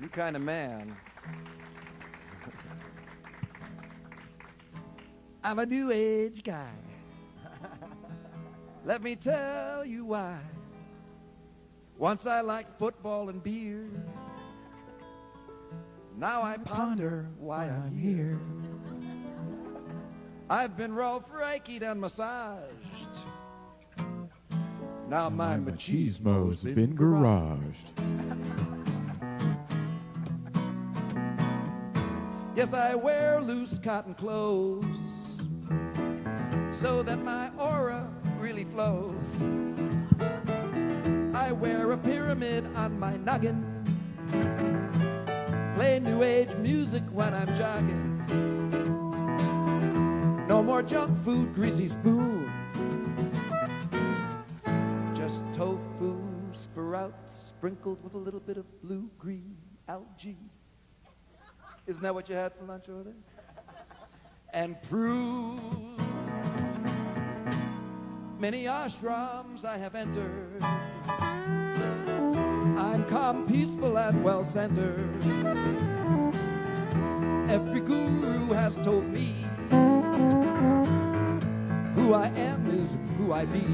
You kind of man. I'm a new age guy. Let me tell you why. Once I liked football and beer. Now I ponder why I'm here. I've been raw frakied and massaged. Now my machismo's been garaged. Yes, I wear loose cotton clothes so that my aura really flows. I wear a pyramid on my noggin, play new age music when I'm jogging. No more junk food, greasy spoons, just tofu sprouts sprinkled with a little bit of blue green algae. Isn't that what you had for lunch over? And prunes. Many ashrams I have entered. I'm calm, peaceful, and well centered. Every guru has told me who I am is who I be.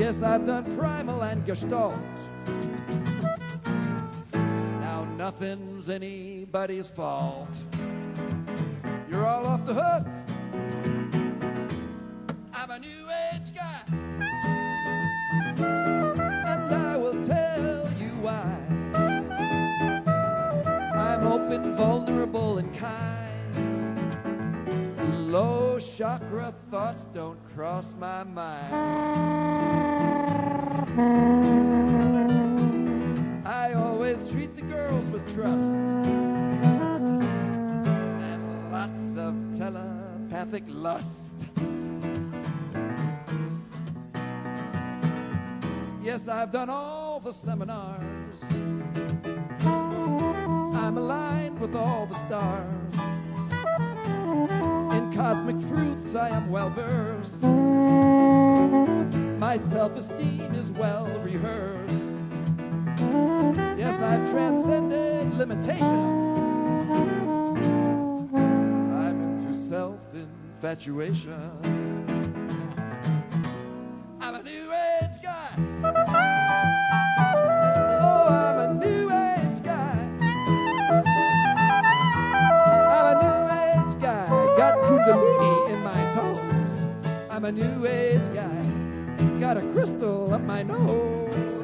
Yes, I've done primal and gestalt. Nothing's anybody's fault. You're all off the hook. I'm a new age guy. And I will tell you why. I'm open, vulnerable, and kind. Low chakra thoughts don't cross my mind. Telepathic lust. Yes, I've done all the seminars. I'm aligned with all the stars. In cosmic truths, I am well versed. My self esteem is well rehearsed. Yes, I've transcended limitation. Infatuation. I'm a new age guy. Oh, I'm a new age guy. I'm a new age guy. Got kundalini in my toes. I'm a new age guy. Got a crystal up my nose.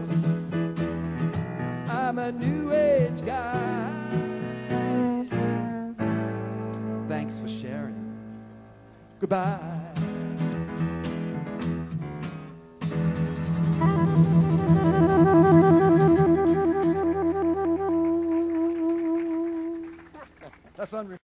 That's unreal.